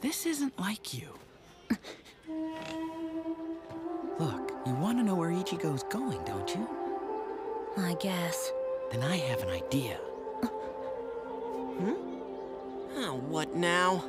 This isn't like you. Look, you want to know where Ichigo's going, don't you? I guess. Then I have an idea. Hmm? Oh, what now?